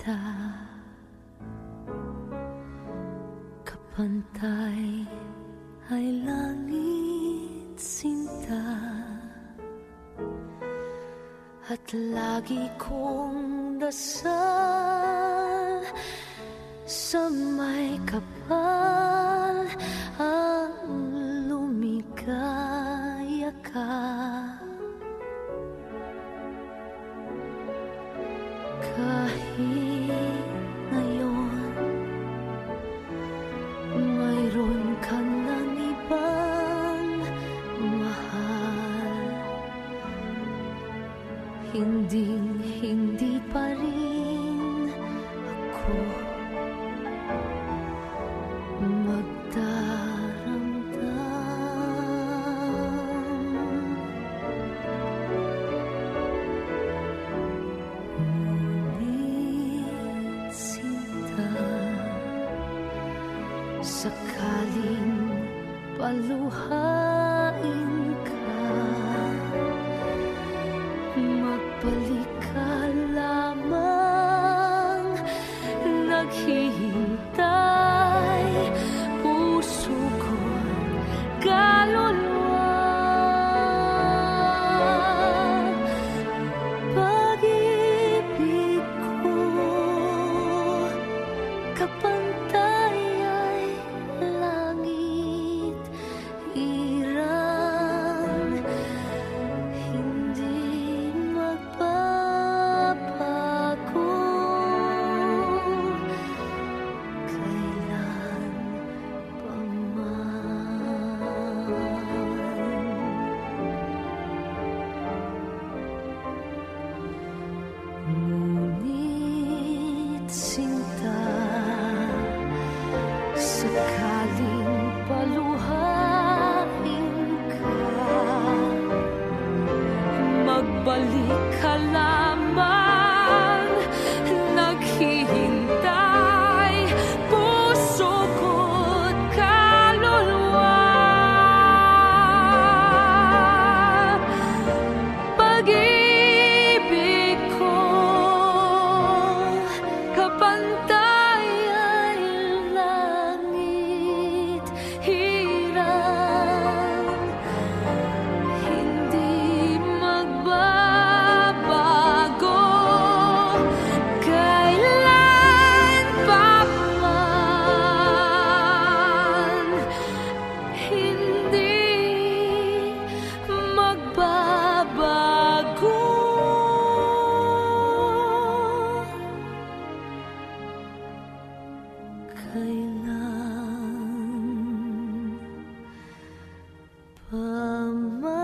kita Kapantay ay langit sinta. At lagi kong dasal Sa may kapal Ang lumigaya ka Hindi, hindi pa rin ako magdaramdam Ngunit sinta Sakaling paluhain Ngunit Amma